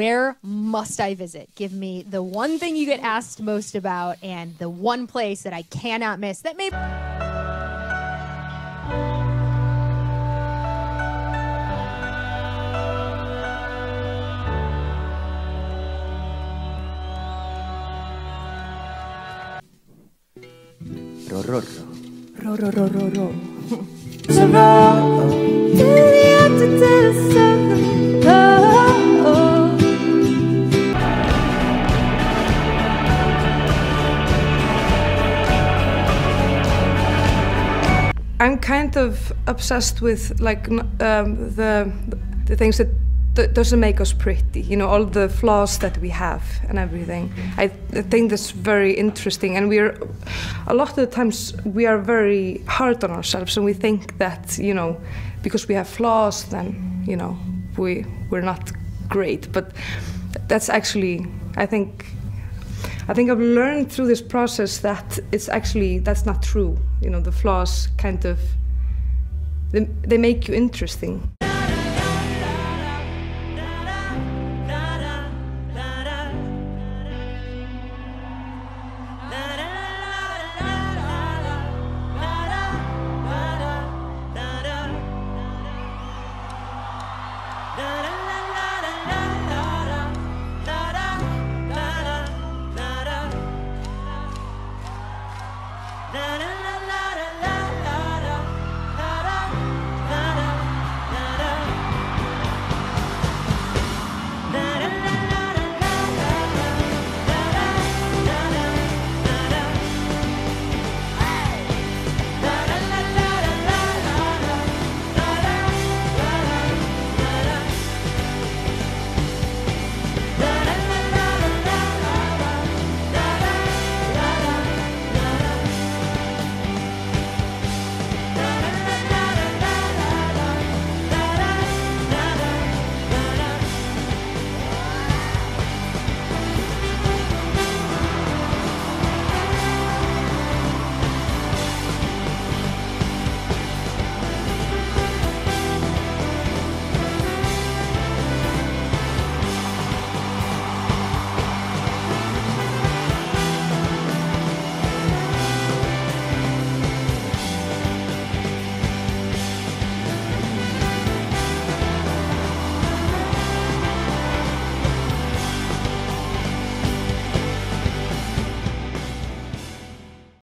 Where must I visit? Give me the one thing you get asked most about and the one place that I cannot miss that may. Rororo. Ro, ro, I'm kind of obsessed with like um, the the things that that doesn't make us pretty. You know, all the flaws that we have and everything. I, I think that's very interesting, and we're a lot of the times we are very hard on ourselves, and we think that you know because we have flaws, then you know we we're not great. But that's actually, I think. I think I've learned through this process that it's actually that's not true. You know, the flaws kind of they, they make you interesting.